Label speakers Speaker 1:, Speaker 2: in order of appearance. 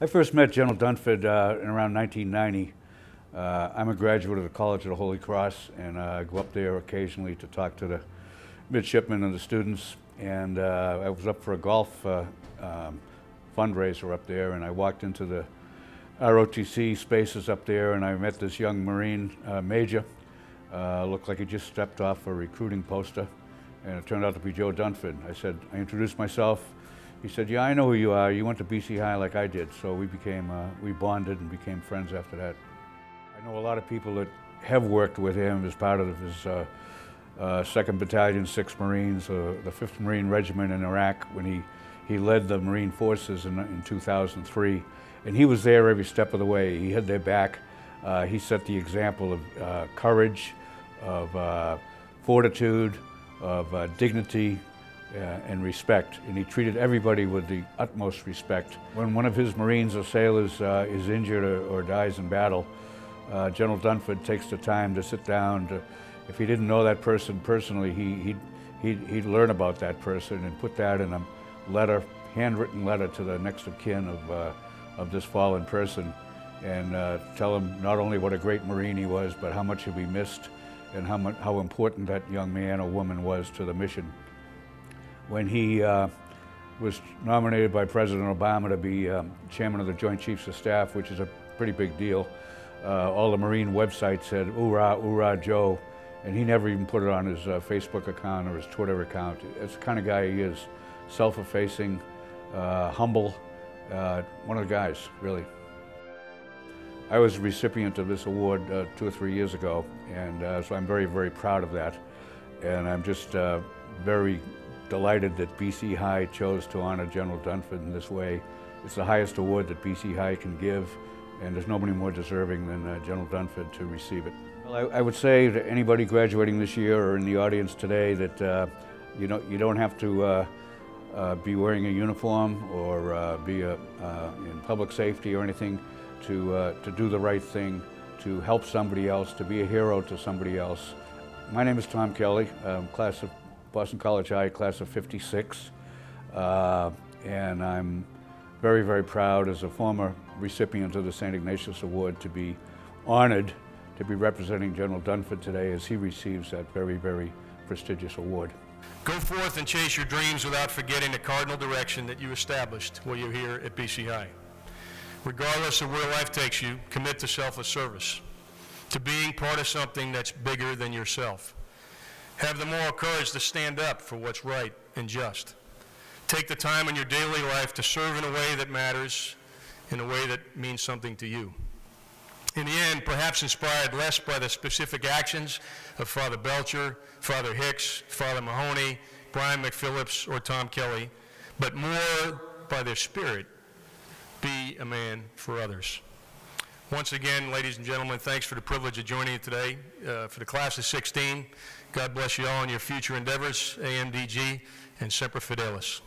Speaker 1: I first met General Dunford uh, in around 1990. Uh, I'm a graduate of the College of the Holy Cross, and uh, I go up there occasionally to talk to the midshipmen and the students. And uh, I was up for a golf uh, um, fundraiser up there, and I walked into the ROTC spaces up there, and I met this young Marine uh, major. Looked like he just stepped off a recruiting poster, and it turned out to be Joe Dunford. I said, I introduced myself. He said, yeah, I know who you are. You went to BC High like I did. So we became, uh, we bonded and became friends after that. I know a lot of people that have worked with him as part of his uh, uh, 2nd Battalion, 6th Marines, uh, the 5th Marine Regiment in Iraq when he, he led the Marine Forces in, in 2003. And he was there every step of the way. He had their back. Uh, he set the example of uh, courage, of fortitude, of dignity, uh, and respect, and he treated everybody with the utmost respect. When one of his Marines or sailors uh, is injured or, or, dies in battle, uh, General Dunford takes the time to sit down. To, if he didn't know that person personally, he, he'd, he'd, he'd learn about that person and put that in a letter, handwritten letter to the next of kin of, uh, of this fallen person and uh, tell him not only what a great Marine he was, but how much be missed and how, much, how important that young man or woman was to the mission when he uh, was nominated by President Obama to be um, chairman of the Joint Chiefs of Staff, which is a pretty big deal. Uh, all the Marine websites said, "Hoorah, hoorah, Joe," and he never even put it on his uh, Facebook account or his Twitter account. It's the kind of guy he is, self-effacing, uh, humble, uh, one of the guys, really. I was a recipient of this award uh, two or three years ago, and so I'm very, very proud of that. And I'm just very delighted that BC High chose to honor General Dunford in this way. It's the highest award that BC High can give, and there's nobody more deserving than uh, General Dunford to receive it. Well, I, I, would say to anybody graduating this year or in the audience today that uh, you, know, you don't have to uh, uh be wearing a uniform or uh, be a, uh, in public safety or anything to, to do the right thing, to help somebody else, to be a hero to somebody else. My name is Tom Kelly, class of Boston College High, class of 56. Uh, and I'm very, very proud as a former recipient of the St. Ignatius Award to be honored to be representing General Dunford today as he receives that very, very prestigious award.
Speaker 2: Go forth and chase your dreams without forgetting the cardinal direction that you established while you're here at BC High. Regardless of where life takes you, commit to selfless service, to being part of something that's bigger than yourself. Have the moral courage to stand up for what's right and just. Take the time in your daily life to serve in a way that matters, in a way that means something to you. In the end, perhaps inspired less by the specific actions of Father Belcher, Father Hicks, Father Mahoney, Brian McPhillips, or Tom Kelly, but more by their spirit, be a man for others. Once again, ladies and gentlemen, thanks for the privilege of joining you today. Uh, for the class of 16, God bless you all in your future endeavors, AMDG, and Semper Fidelis.